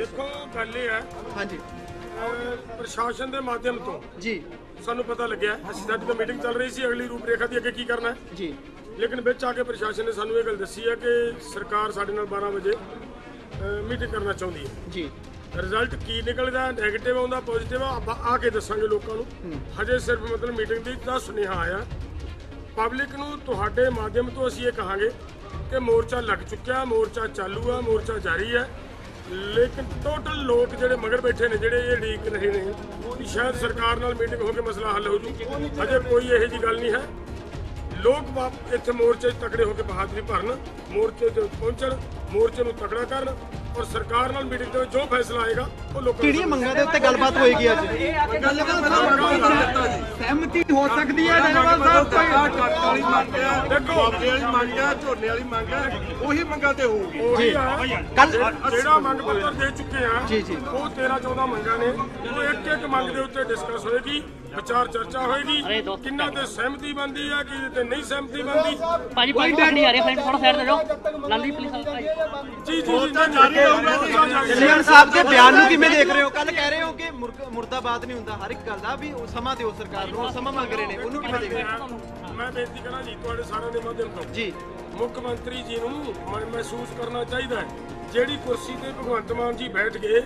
ਦੇਖੋ ਗੱਲ ਇਹ ਹੈ। ਹਾਂਜੀ। ਅਹ ਪ੍ਰਸ਼ਾਸਨ ਦੇ ਮਾਧਿਅਮ ਤੋਂ ਜੀ। ਸਾਨੂੰ ਪਤਾ ਲੱਗਿਆ ਅਸੀਂ ਸਾਡੀ ਤਾਂ ਮੀਟਿੰਗ ਚੱਲ ਰਹੀ ਸੀ ਅਗਲੀ ਰੂਪਰੇਖਾ ਦੀ ਅੱਗੇ ਕੀ ਕਰਨਾ ਹੈ। ਜੀ। ਲੇਕਿਨ ਵਿੱਚ ਆ ਕੇ ਪ੍ਰਸ਼ਾਸਨ ਨੇ ਸਾਨੂੰ ਇਹ ਗੱਲ ਦੱਸੀ ਹੈ ਕਿ ਸਰਕਾਰ ਸਾਡੇ ਨਾਲ 12 ਵਜੇ ਮੀਟਿੰਗ ਕਰਨਾ ਚਾਹੁੰਦੀ ਹੈ। ਜੀ। ਰਿਜ਼ਲਟ ਕੀ ਨਿਕਲਦਾ 네ਗੇਟਿਵ ਆਉਂਦਾ ਪੋਜ਼ਿਟਿਵ ਆਪਾਂ ਆ ਕੇ ਦੱਸਾਂਗੇ ਲੋਕਾਂ ਨੂੰ। ਹਜੇ ਸਿਰਫ ਮਤਲਬ ਮੀਟਿੰਗ ਦੀ ਦਾ ਸੁਨੇਹਾ ਆਇਆ। ਪਬਲਿਕ ਨੂੰ ਤੁਹਾਡੇ ਮਾਧਿਅਮ ਤੋਂ ਅਸੀਂ ਇਹ ਕਹਾਂਗੇ ਕਿ ਮੋਰਚਾ ਲੱਗ ਚੁੱਕਿਆ ਮੋਰਚਾ ਚਾਲੂ ਆ ਮੋਰਚਾ ਜਾਰੀ ਹੈ। ਲੇਕਿਨ ਟੋਟਲ ਲੋਕ ਜਿਹੜੇ ਮਗਰ ਬੈਠੇ ਨੇ ਜਿਹੜੇ ਇਹ ਢੀਕ ਰਹੇ ਨੇ ਸ਼ਾਇਦ ਸਰਕਾਰ ਨਾਲ ਮੀਟਿੰਗ ਹੋ ਕੇ ਮਸਲਾ ਹੱਲ ਹੋ ਜੂ। ਹਜੇ ਕੋਈ ਇਹੋ ਜੀ ਗੱਲ ਨਹੀਂ ਹੈ। ਲੋਕ ਵਾਪ ਇੱਥੇ ਮੋਰਚੇ 'ਚ ਤਕੜੇ ਹੋ ਕੇ ਬਹਾਦਰੀ ਭਰਨ ਮੋਰਚੇ ਤੇ ਪਹੁੰਚਣ ਮੋਰਚੇ ਨੂੰ ਤਕੜਾ ਕਰਨ ਔਰ ਸਰਕਾਰ ਨਾਲ ਮੀਟਿੰਗ ਦੇ ਵਿੱਚ ਜੋ ਫੈਸਲਾ ਆਏਗਾ ਉਹ ਲੋਕਾਂ ਕਿਹੜੀਆਂ ਮੰਗਾਂ ਦੇ ਉੱਤੇ ਗੱਲਬਾਤ ਹੋਏਗੀ ਅੱਜ? ਸਹਿਮਤੀ ਹੋ ਸਕਦੀ ਹੈ ਡਾਇਨਾਮਾ ਸਾਹਿਬ ਕੋਈ ਵਾਲੀ ਮੰਗ ਹੈ ਦੇਖੋ ਵਾਲੀ ਮੰਗ ਹੈ ਝੋਨੇ ਵਾਲੀ ਮੰਗ ਹੈ ਉਹੀ ਮੰਗਾਂ ਤੇ ਹੋਊਗੀ ਉਹੀ ਆ ਕੱਲ ਜਿਹੜਾ ਮੰਗ ਪੱਤਰ ਦੇ ਚੁੱਕੇ ਆ ਜੀ, ਜੀ। ਉਹ 13 14 ਮੰਗਾਂ ਨੇ ਉਹ ਇੱਕ ਇੱਕ ਮੰਗ ਦੇ ਉੱਤੇ ਡਿਸਕਸ ਹੋਏਗੀ ਵਿਚਾਰ ਚਰਚਾ ਹੋਏਗੀ ਕਿੰਨਾ ਤੇ ਸਹਿਮਤੀ ਬਣਦੀ ਆ ਕਿਹਦੇ ਤੇ ਨਹੀਂ ਸਹਿਮਤੀ ਬਣਦੀ ਭਾਜੀ ਭਾਜੀ ਨਹੀਂ ਆ ਰਿਹਾ ਫਰੈਂਡ ਥੋੜਾ ਸਾਈਡ ਤੇ ਜਾਓ ਲਾਲੀ ਪਲੀਜ਼ ਭਾਈ ਜੀ ਜੀ ਜੀ ਜਾਰੀ ਰਹੂਗਾ ਜਲੀਆਣ ਸਾਹਿਬ ਦੇ ਬਿਆਨ ਨੂੰ ਕਿਵੇਂ ਦੇਖ ਰਹੇ ਹੋ ਕੱਲ ਕਹਿ ਰਹੇ ਹੋ ਕਿ ਮੁਰਦਾਬਾਦ ਨਹੀਂ ਹੁੰਦਾ ਹਰ ਇੱਕ ਗੱਲ ਦਾ ਵੀ ਉਹ ਸਮਾਂ ਦਿਓ ਸਰਕਾਰ ਨੂੰ ਉਹ ਸਮਾਂ ਮੰਗ ਰਹੇ ਨੇ ਉਹਨੂੰ ਕਿਵੇਂ ਹੋ ਮੈਂ ਬੇਨਤੀ ਕਰਾਂ ਜੀ ਤੁਹਾਡੇ ਸਾਰਿਆਂ ਦੇ ਮਾਧਿਅਮ ਤੋਂ ਜੀ। ਮੁੱਖ ਮੰਤਰੀ ਜੀ ਨੂੰ ਮਹਿਸੂਸ ਕਰਨਾ ਚਾਹੀਦਾ ਹੈ। ਜਿਹੜੀ ਕੁਰਸੀ ਤੇ ਭਗਵੰਤ ਮਾਨ ਜੀ ਬੈਠ ਗਏ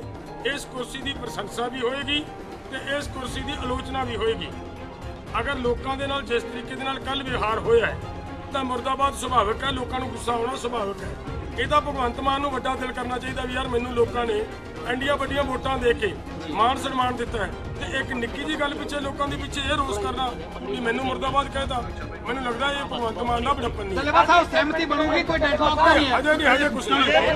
ਇਸ ਕੁਰਸੀ ਦੀ ਪ੍ਰਸ਼ੰਸਾ ਵੀ ਹੋਏਗੀ ਤੇ ਇਸ ਕੁਰਸੀ ਦੀ ਆਲੋਚਨਾ ਵੀ ਹੋਏਗੀ। ਅਗਰ ਲੋਕਾਂ ਦੇ ਨਾਲ ਜਿਸ ਤਰੀਕੇ ਦੇ ਨਾਲ ਕੱਲ ਵਿਵਹਾਰ ਹੋਇਆ ਹੈ ਤਾਂ ਮੁਰਦਾਬਾਦ ਸੁਭਾਵਿਕ ਹੈ ਲੋਕਾਂ ਨੂੰ ਗੁੱਸਾ ਆਉਣਾ ਸੁਭਾਵਿਕ ਹੈ। ਇਹਦਾ ਭਗਵੰਤ ਮਾਨ ਨੂੰ ਵੱਡਾ ਦਿਲ ਕਰਨਾ ਚਾਹੀਦਾ ਵੀ ਯਾਰ ਮੈਨੂੰ ਲੋਕਾਂ ਨੇ ਇੰਡੀਆ ਵੱਡੀਆਂ ਵੋਟਾਂ ਦੇ ਕੇ ਮਾਨ ਸਨਮਾਨ ਦਿੱਤਾ ਹੈ। ਤੇ ਇੱਕ ਨਿੱਕੀ ਜੀ ਗੱਲ ਪਿੱਛੇ ਲੋਕਾਂ ਦੇ ਪਿੱਛੇ ਇਹ ਰੋਸ ਕਰਨਾ ਵੀ ਮੈਨੂੰ ਮੁਰਦਾਬਾਦ ਕਹਿਤਾ। ਮੈਨੂੰ ਲੱਗਦਾ ਇਹ ਭਗਵੰਤ ਮਾਨ ਦਾ ਬੜਪਨ ਨਹੀਂ। ਸਾਹਿਬ ਸਹਿਮਤੀ ਬਣੂਗੀ ਕੋਈ ਡੈਡਲਾਕ ਤਾਂ ਨਹੀਂ ਹੈ। ਹਜੇ ਨਹੀਂ ਹਜੇ ਕੁਛ ਨਹੀਂ।